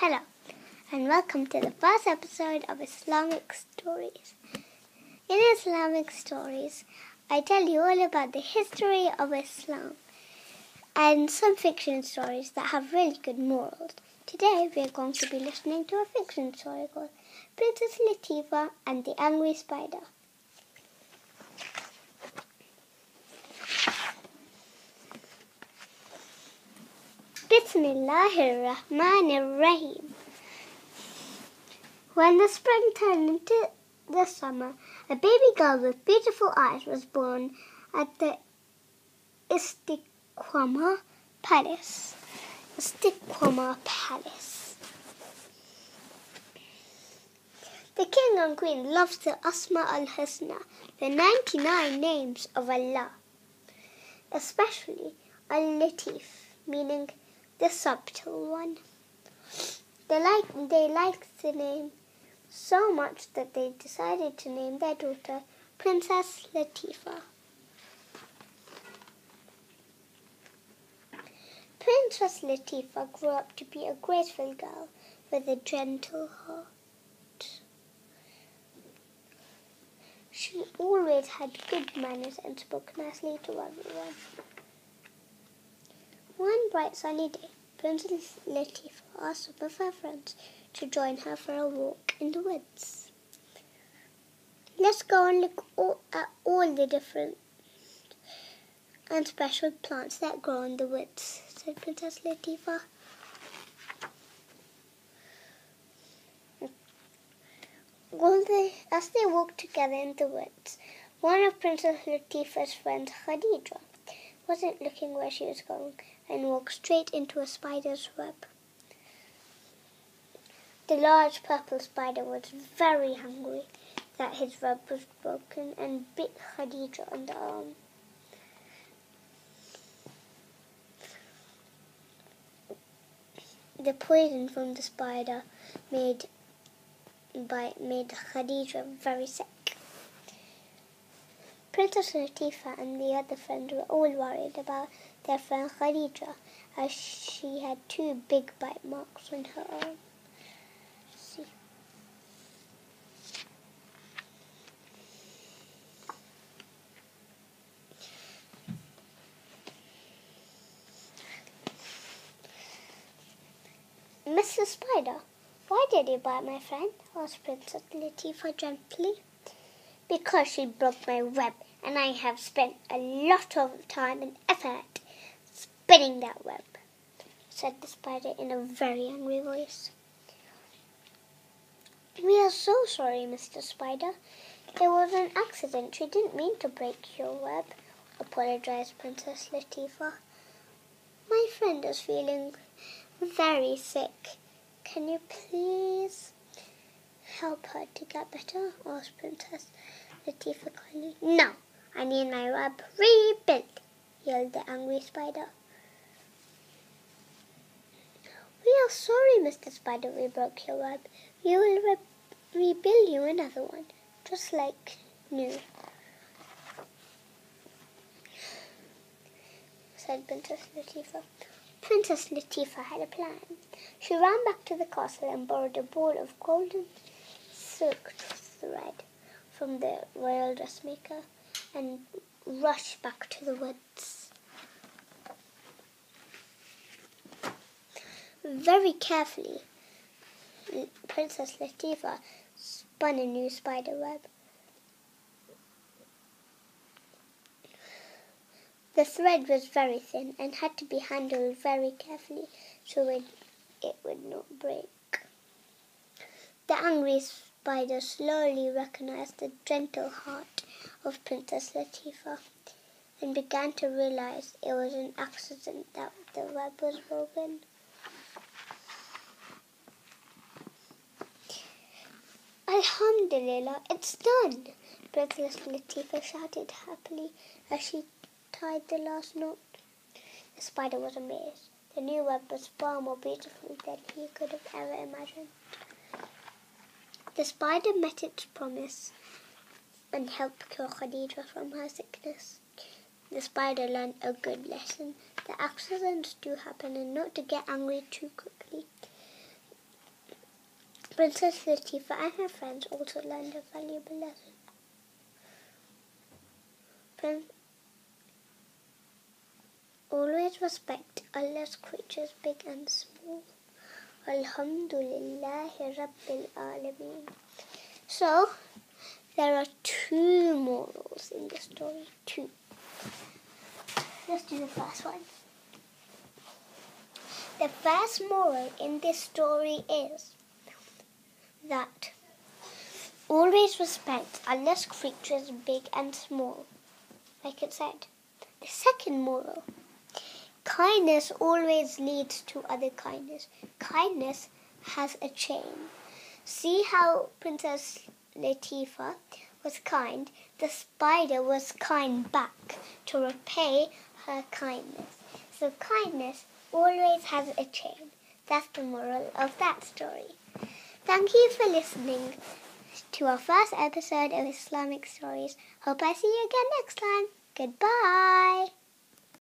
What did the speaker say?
Hello, and welcome to the first episode of Islamic Stories. In Islamic Stories, I tell you all about the history of Islam and some fiction stories that have really good morals. Today, we are going to be listening to a fiction story called Princess Latifa and the Angry Spider. Bismillahirrahmanirrahim. When the spring turned into the summer, a baby girl with beautiful eyes was born at the Istiqamah Palace. Istiqamah Palace. The king and queen loved the Asma al Husna, the 99 names of Allah, especially Al Latif, meaning the subtle one. They liked, they liked the name so much that they decided to name their daughter Princess Latifa. Princess Latifa grew up to be a graceful girl with a gentle heart. She always had good manners and spoke nicely to everyone. One bright sunny day, Princess Latifa asked some of her friends to join her for a walk in the woods. Let's go and look all, at all the different and special plants that grow in the woods, said Princess Latifa. They, as they walked together in the woods, one of Princess Latifa's friends, Khadija, wasn't looking where she was going and walked straight into a spider's web. The large purple spider was very hungry that his web was broken and bit Khadija on the arm. The poison from the spider made by made Khadija very sick. Princess Latifa and the other friends were all worried about their friend Khadija as she had two big bite marks on her arm. Mr. Spider, why did you bite my friend? asked Princess Latifa gently. Because she broke my web, and I have spent a lot of time and effort spinning that web, said the spider in a very angry voice. We are so sorry, Mr. Spider. It was an accident. We didn't mean to break your web, apologized Princess Latifa. My friend is feeling very sick. Can you please help her to get better? asked Princess Latifa kindly. No, I need my web rebuilt, yelled the angry spider. We are sorry, Mr. Spider, we broke your web. We will re- rebuild you another one, just like new. said Princess Latifa. Princess Latifa had a plan. She ran back to the castle and borrowed a ball of golden silk thread from the royal dressmaker and rush back to the woods. Very carefully, Princess Latifa spun a new spider web. The thread was very thin and had to be handled very carefully so it, it would not break. The angry spider slowly recognized the gentle heart of Princess Latifa and began to realize it was an accident that the web was broken. Alhamdulillah, it's done! Princess Latifa shouted happily as she tied the last knot. The spider was amazed. The new web was far more beautiful than he could have ever imagined. The spider met its promise and help cure Khadija from her sickness. The spider learned a good lesson that accidents do happen and not to get angry too quickly. Princess Latifa and her friends also learned a valuable lesson. Prin- Always respect Allah's creatures, big and small. Alhamdulillahi Rabbil Alameen. So, there are two morals in the story. Two. Let's do the first one. The first moral in this story is that always respect Allah's creatures, big and small, like it said. The second moral kindness always leads to other kindness. Kindness has a chain. See how Princess Latifa was kind? The spider was kind back to repay her kindness. So kindness always has a chain. That's the moral of that story. Thank you for listening to our first episode of Islamic Stories. Hope I see you again next time. Goodbye.